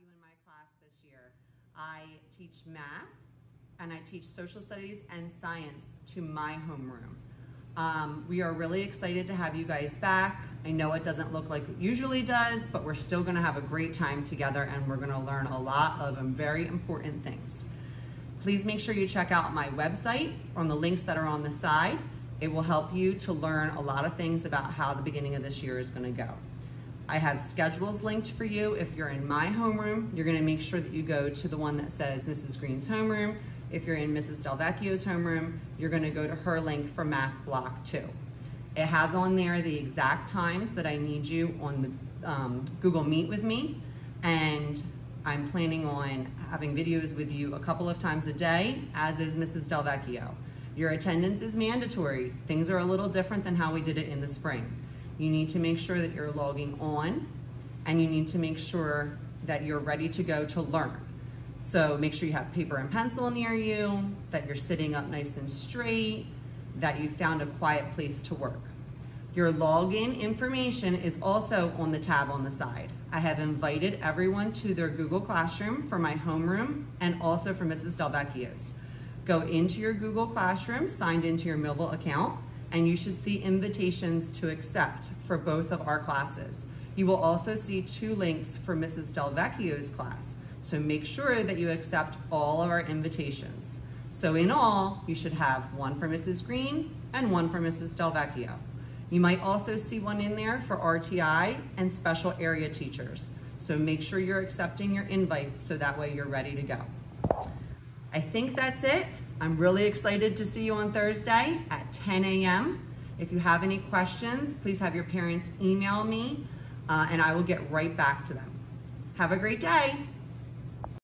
you in my class this year. I teach math and I teach social studies and science to my homeroom. Um, we are really excited to have you guys back. I know it doesn't look like it usually does, but we're still gonna have a great time together and we're gonna learn a lot of very important things. Please make sure you check out my website on the links that are on the side. It will help you to learn a lot of things about how the beginning of this year is gonna go. I have schedules linked for you. If you're in my homeroom, you're gonna make sure that you go to the one that says Mrs. Green's homeroom. If you're in Mrs. Delvecchio's homeroom, you're gonna go to her link for math block two. It has on there the exact times that I need you on the um, Google Meet with me. And I'm planning on having videos with you a couple of times a day, as is Mrs. Delvecchio. Your attendance is mandatory. Things are a little different than how we did it in the spring. You need to make sure that you're logging on and you need to make sure that you're ready to go to learn. So make sure you have paper and pencil near you, that you're sitting up nice and straight, that you found a quiet place to work. Your login information is also on the tab on the side. I have invited everyone to their Google Classroom for my homeroom and also for Mrs. Delvecchio's. Go into your Google Classroom, signed into your Millville account, and you should see invitations to accept for both of our classes. You will also see two links for Mrs. Delvecchio's class, so make sure that you accept all of our invitations. So in all, you should have one for Mrs. Green and one for Mrs. Delvecchio. You might also see one in there for RTI and special area teachers. So make sure you're accepting your invites so that way you're ready to go. I think that's it. I'm really excited to see you on Thursday at 10 a.m. If you have any questions, please have your parents email me uh, and I will get right back to them. Have a great day.